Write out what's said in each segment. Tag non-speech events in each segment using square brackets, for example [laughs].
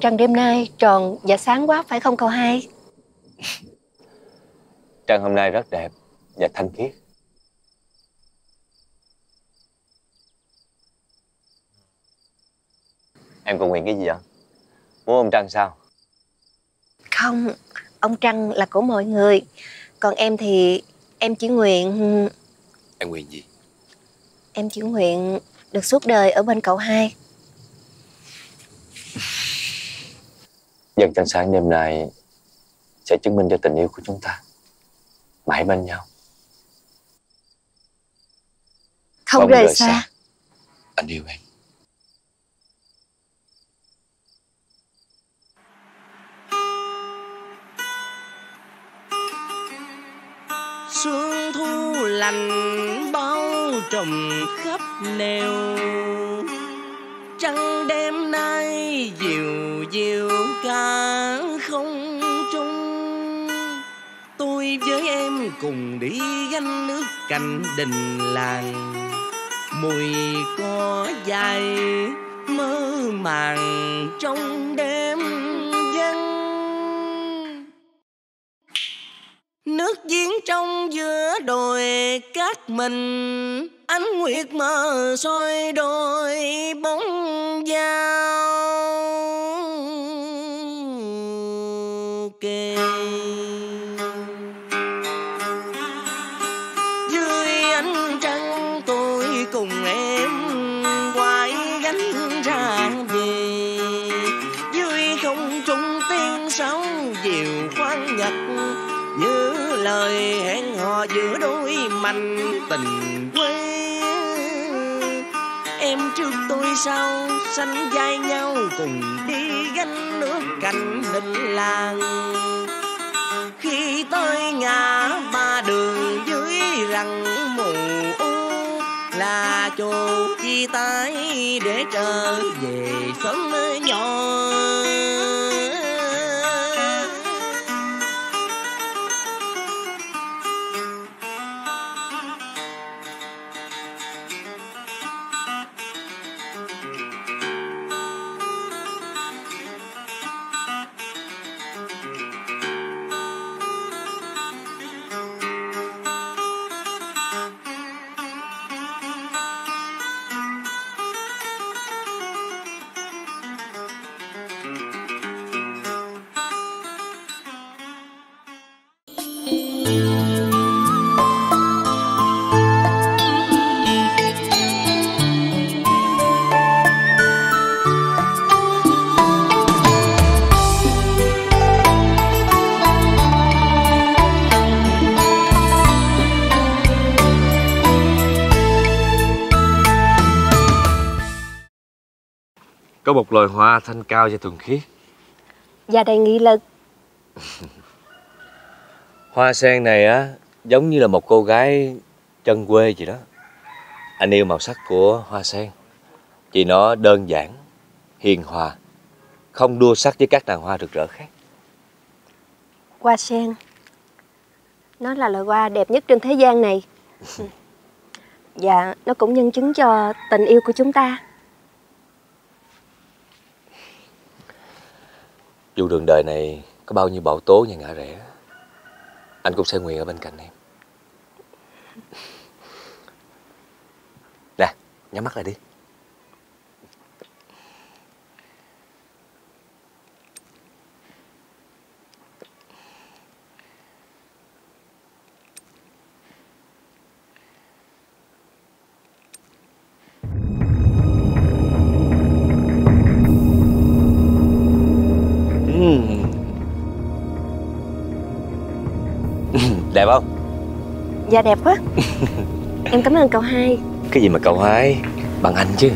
Trăng đêm nay tròn và sáng quá phải không cậu hai? Trăng hôm nay rất đẹp và thanh khiết. Em còn nguyện cái gì ạ? Muốn ông Trăng sao? Không, ông Trăng là của mọi người. Còn em thì em chỉ nguyện... Em nguyện gì? Em chỉ nguyện được suốt đời ở bên cậu hai. Dần trăng sáng đêm nay sẽ chứng minh cho tình yêu của chúng ta mãi bên nhau. Không, rời, xa. xa. Anh yêu em. Sương thu lạnh bao trùm khắp nẻo Trăng đêm nay dịu dịu cả không trung Tôi với em cùng đi gánh nước cạnh đình làng. Mùi có dài mơ màng trong đêm Nước giếng trong giữa đồi cát mình Ánh nguyệt mờ soi đôi bóng dao. Manh tình quê. Em trước tôi sau sánh vai nhau cùng đi gánh nước cạnh đình làng. Khi tới ngã ba đường dưới rặng mù u, là chỗ chia tay để trở về sớm nhỏ Có một loài hoa thanh cao và thuần khiết. Và đầy nghị lực. [laughs] Hoa sen này á giống như là một cô gái chân quê gì đó. Anh yêu màu sắc của hoa sen. Vì nó đơn giản, hiền hòa, không đua sắc với các nàng hoa rực rỡ khác. Hoa sen. Nó là loài hoa đẹp nhất trên thế gian này. Và [laughs] nó cũng nhân chứng cho tình yêu của chúng ta. Dù đường đời này có bao nhiêu bão tố và ngã rẽ, anh cũng sẽ nguyện ở bên cạnh em. Nè, nhắm mắt lại đi. Dạ đẹp quá. [laughs] em cảm ơn cậu hai. Cái gì mà cậu hai Bằng anh chứ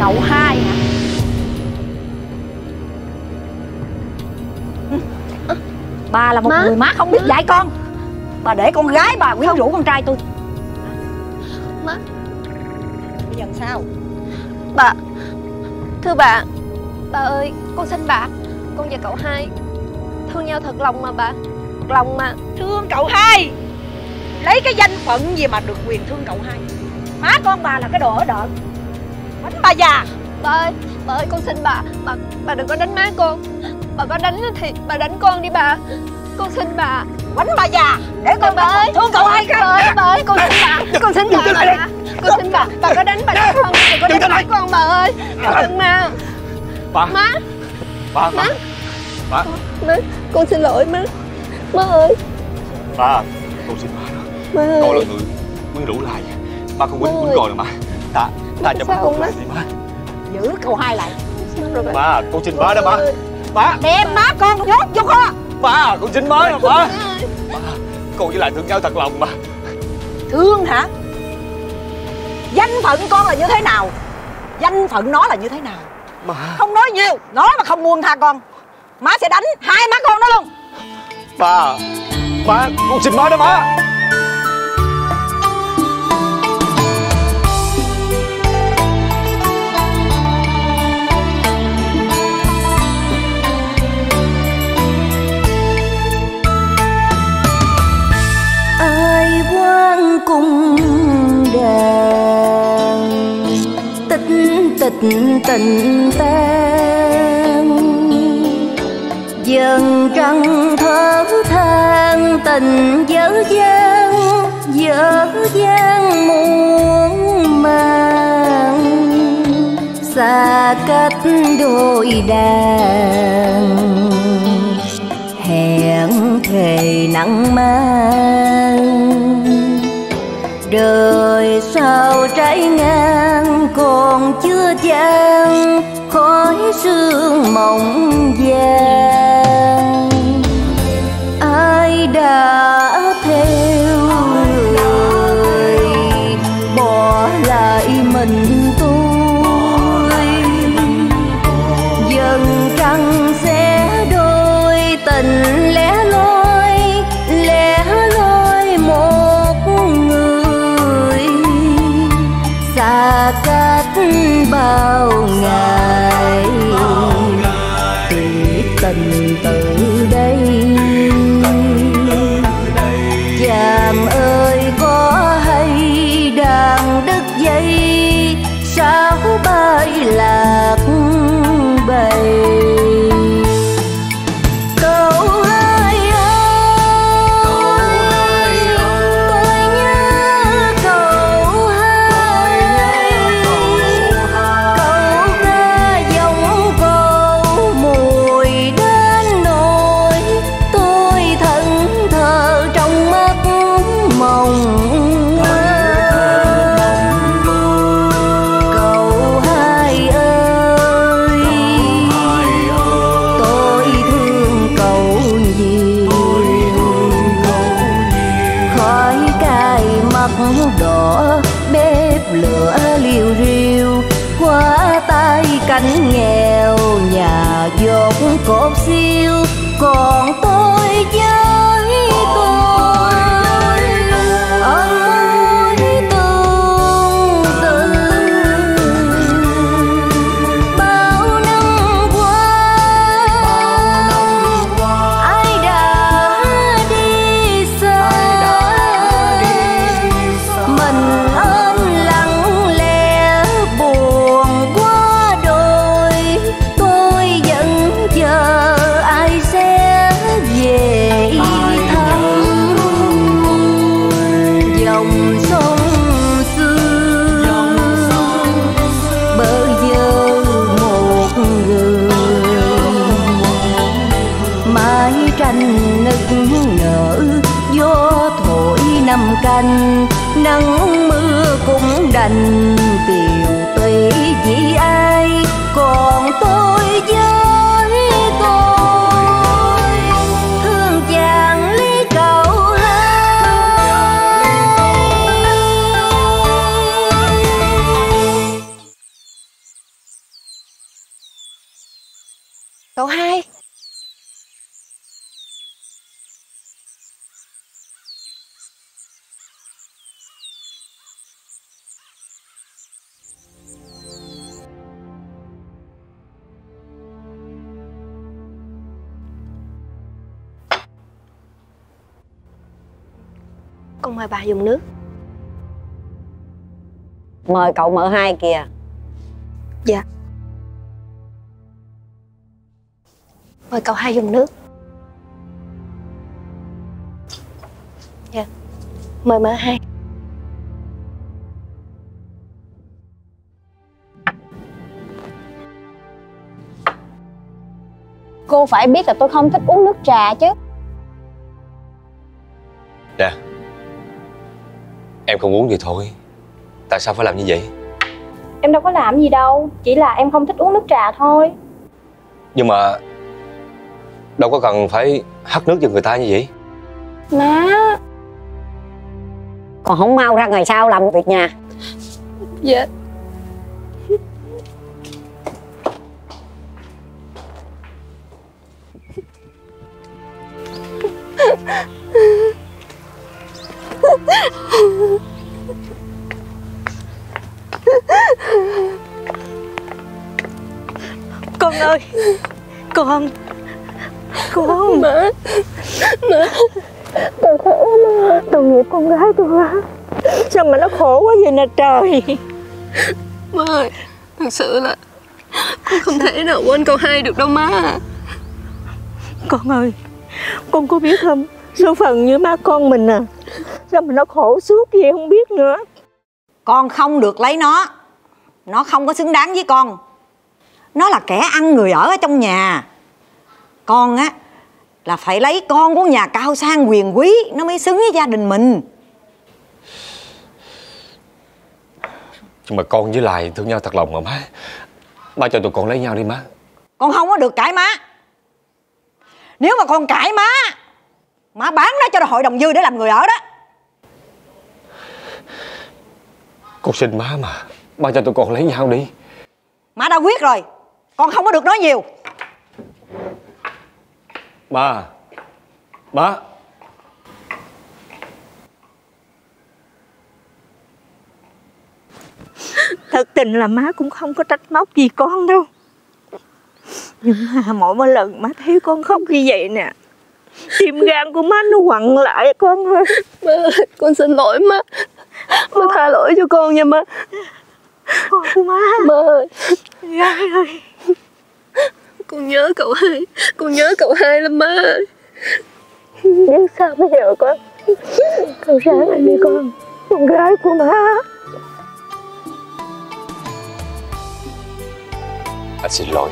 Cậu hai hả? Bà là một Má. người má không biết dạy con Bà để con gái bà quyến rũ con trai tôi Má. Bây giờ sao? Bà Thưa bà Bà ơi con xin bà Con và cậu hai Thương nhau thật lòng mà bà lòng mà Thương cậu hai. Lấy cái danh phận gì mà được quyền thương cậu hai? Má con bà là cái đồ ở đợn. Bánh bà già. Bà ơi, bà ơi con xin bà Bà bà đừng có đánh má con. Bà có đánh thì bà đánh con đi bà. Con xin bà. Bánh bà già. Để con bà ơi thương cậu hai Bà ơi, bà ơi, con xin bà Con xin bà bà Con xin bà. Bà có đánh bà đánh con Đừng có đánh má con bà ơi. Đừng mà Bà Má Bà Bà Bà Má Con xin lỗi má Má ơi. Bà Con xin bà đó Má ơi. Con là người quyến rũ lại. Bà không quýnh quýnh con rồi mà. Ta Ta cho không má? lại đi má Giữ cậu hai lại. Rồi Bà? Con xin bà đó bà Bà Đem má con nhốt vô kho. Bà con xin bà đó Má ơi Con với lại thương nhau thật lòng mà. Thương hả? Danh phận con là như thế nào Danh phận nó là như thế nào? Mà Không nói nhiều Nó mà không buông tha con. Má sẽ đánh hai má con nó luôn. Bà Bà Con xin bà đó bà ai quan cung đàn tích tịch tình tan. Dần trăng thở than, tình dở dang dở dang muôn màng. Xa cách đôi đàn, hẹn thề nắng mai đời sao trái ngang còn chưa chan khói sương mộng vàng. Ai đã cánh nghèo nhà dốt cột siêu con cũng Con mời bà dùng nước. Mời cậu mợ hai kìa. Dạ. Mời cậu hai dùng nước. Dạ. Mời mợ hai. Cô phải biết là tôi không thích uống nước trà chứ Em không uống thì thôi. Tại sao phải làm như vậy? Em đâu có làm gì đâu Chỉ là em không thích uống nước trà thôi. Nhưng mà Đâu có cần phải hắt nước cho người ta như vậy. Má. Còn không mau ra ngoài sau làm việc nhà. Dạ [laughs] Con ơi Con Con. Má Má Tôi khổ má Tội nghiệp con gái tôi quá. Sao mà nó khổ quá vậy nè trời? Má ơi Thật sự là Con không thể nào quên cậu hai được đâu má. À. Con ơi Con có biết không? Số phận như má con mình à Sao mà nó khổ suốt gì không biết nữa. Con không được lấy nó. Nó không có xứng đáng với con. Nó là kẻ ăn người ở ở trong nhà. Con á Là phải lấy con của nhà cao sang quyền quý Nó mới xứng với gia đình mình. Nhưng mà con với Lai thương nhau thật lòng mà má. Má cho tụi con lấy nhau đi má. Con không có được cãi má. Nếu mà con cãi má Má bán nó cho hội đồng dư để làm người ở đó Con xin má mà. Má cho tụi con lấy nhau đi. Má đã quyết rồi. Con không có được nói nhiều. Má Má. Thật tình là má cũng không có trách móc gì con đâu. Nhưng mà mỗi một lần má thấy con khóc như vậy nè Tim gan của má nó quặn lại con ơi. Má Con xin lỗi má. Má tha lỗi cho con nha má. Con của má. Má ơi. Gái ơi. Con nhớ cậu hai. Con nhớ cậu hai lắm má ơi. Biết sao bây giờ con. Con sáng anh đi con. Con gái của má. Anh xin lỗi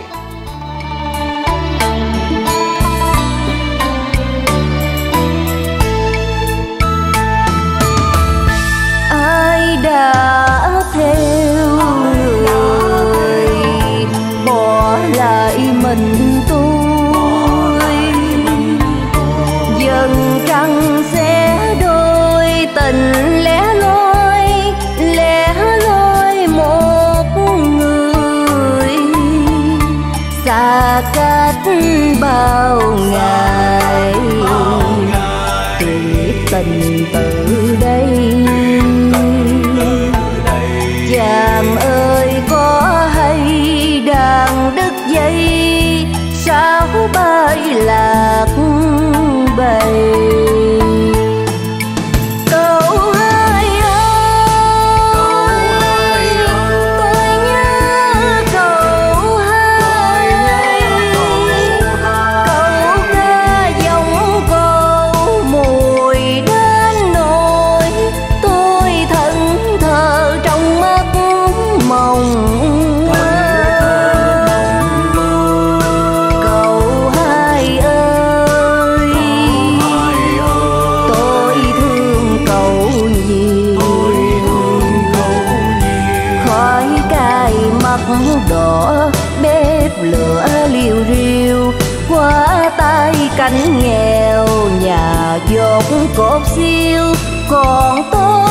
cánh nghèo nhà dột cột siêu còn tôi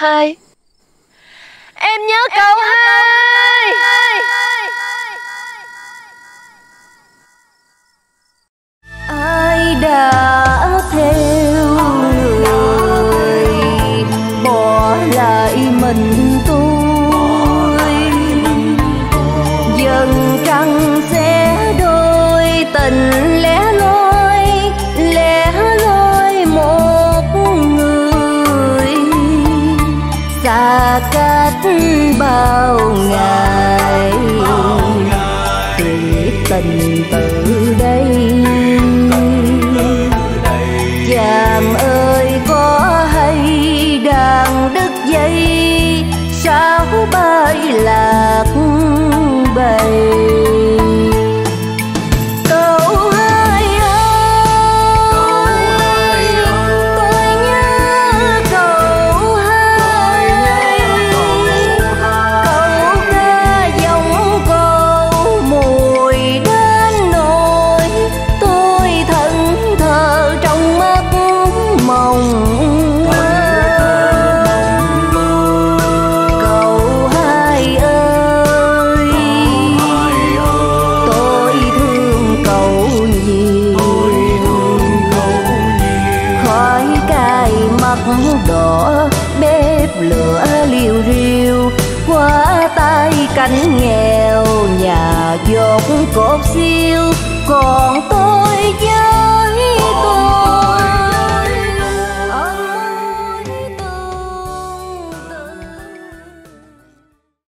2 Em nhớ câu 2